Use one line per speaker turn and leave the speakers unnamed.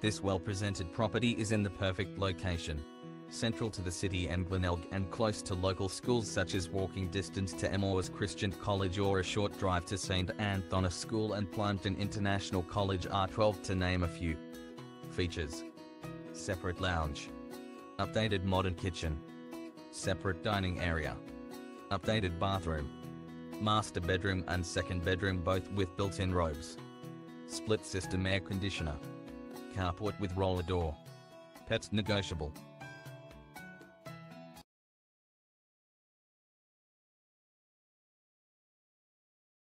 This well-presented property is in the perfect location. Central to the city and Glenelg and close to local schools such as walking distance to Emmaus Christian College or a short drive to St. Anthony's School and Plympton International College R12 to name a few. Features. Separate lounge. Updated modern kitchen. Separate dining area. Updated bathroom. Master bedroom and second bedroom both with built-in robes. Split system air conditioner. Carport with roller door. Pets negotiable.